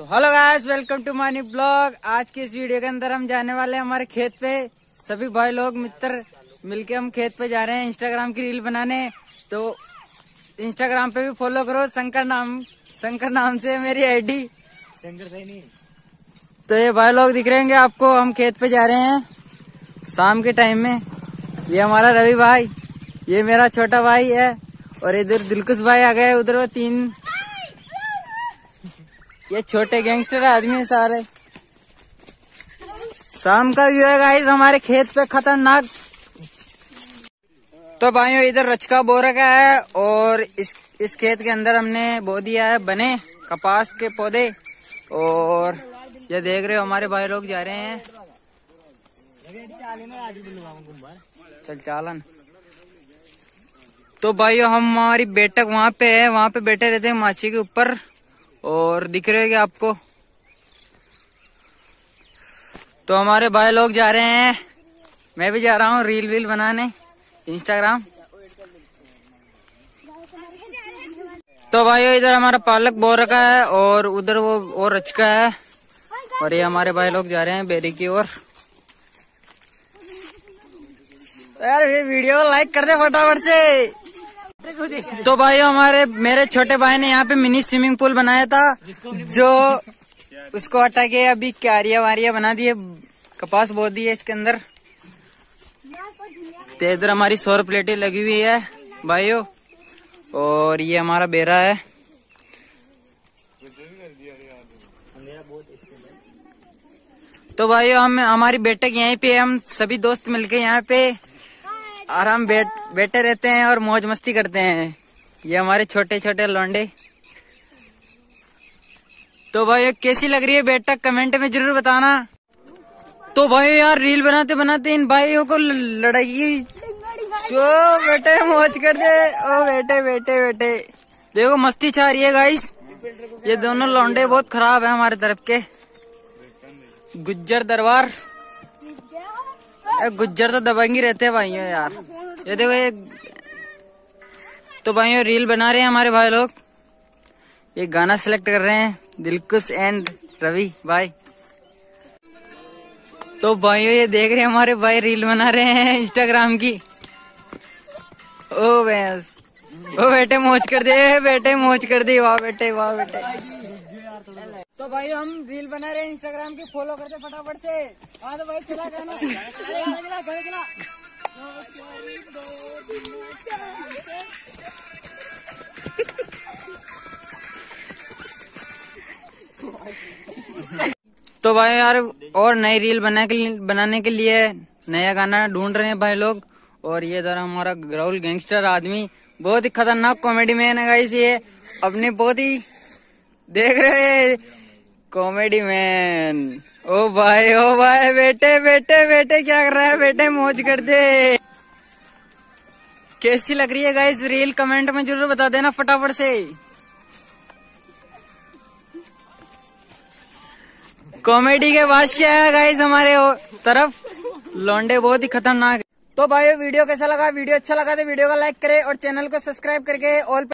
तो hello guys welcome to Mani blog. आज की इस वीडियो के अंदर हम जाने वाले हैं हमारे खेत पे। सभी भाई लोग मित्र मिलके हम खेत पे जा रहे हैं इंस्टाग्राम की रील बनाने। तो इंस्टाग्राम पे भी फॉलो करो शंकर नाम शंकर नाम से मेरी आईडी शंकर सैनी तो ये भाई लोग दिख रहे होंगे आपको हम खेत पे जा रहे हैं शाम के टाइम में। ये हमारा रवि भाई ये मेरा छोटा भाई है और इधर दिलकुश भाई आ गए उधर वो तीन ये छोटे गैंगस्टर आदमी है सारे। शाम का व्यू है गाइस हमारे खेत पे खतरनाक। तो भाइयों, इधर रचका बो रखा है और इस इस खेत के अंदर हमने बो दिया है बने कपास के पौधे। और ये देख रहे हो, हमारे भाई लोग जा रहे हैं। चल चालन। तो भाइयों, हम हमारी बैठक वहाँ पे है, वहाँ पे बैठे रहते हैं माछी के ऊपर। और दिख रहे हैं आपको? तो हमारे भाई लोग जा रहे हैं। मैं भी जा रहा हूँ रील वील बनाने इंस्टाग्राम तो भाइयों, इधर हमारा पालक बो रखा है और उधर वो और रचका है। और ये हमारे भाई लोग जा रहे हैं बेरी की ओर। यार, ये वीडियो लाइक कर दे फटाफट से। तो भाइयों हमारे, मेरे छोटे भाई ने यहाँ पे मिनी स्विमिंग पूल बनाया था, जो उसको हटा के अभी क्यारिया वारिया बना दिए, कपास बो दी है इसके अंदर। तो इधर हमारी सौर प्लेटें लगी हुई है, भाइयों, और ये हमारा बेरा है। तो भाइयों, हम, हमारी बैठक यहीं पे हम सभी दोस्त मिलके यहाँ पे आराम बैठ, बैठे रहते हैं और मौज मस्ती करते हैं। ये हमारे छोटे छोटे लौंडे। तो भाई कैसी लग रही है बैठक? कमेंट में ज़रूर बताना। तो भाई, यार, रील बनाते बनाते इन भाइयों को लड़ाई सो बेटे मौज कर दे ओ बेटे बेटे बेटे देखो, मस्ती छा रही है गाइस ये दोनों लौंडे बहुत खराब है हमारे तरफ़ के। गुज्जर दरबार। गुज्जर तो दबंगी रहते हैं भाइयों यार। ये देखो, ये तो भाइयों रील बना रहे हैं हमारे भाई लोग। ये गाना सिलेक्ट कर रहे हैं, दिलकुश एंड रवि भाई तो भाइयों, ये देख रहे हैं हमारे भाई रील बना रहे हैं इंस्टाग्राम की। ओ भैंस ओ बेटे, मौज कर दे बेटे, मौज कर दे। वाह बेटे वाह बेटे। तो भाई हम रील बना रहे हैं इंस्टाग्राम की फॉलो करते फटाफट से। हाँ तो भाई चला गाना। चला, चला, चला, तो भाई यार और नई रील बना के बनाने के लिए नया गाना ढूंढ रहे हैं भाई लोग। और ये जरा हमारा ग्राउल गैंगस्टर आदमी बहुत ही खतरनाक कॉमेडी मैन है गाइस ये। अपने बहुत ही देख रहे हैं। Comedy man. ओ भाई ओ भाई, बेटे बेटे बेटे, क्या कर रहा है? बेटे, मौज कर दे कैसी लग रही है गाइस रील कमेंट में ज़रूर बता देना फटाफट से। कॉमेडी के बादशाह है गाइस हमारे तरफ़। लौंडे बहुत ही खतरनाक। तो भाई, वीडियो कैसा लगा? वीडियो अच्छा लगा तो वीडियो को लाइक करे और चैनल को सब्सक्राइब करके ऑल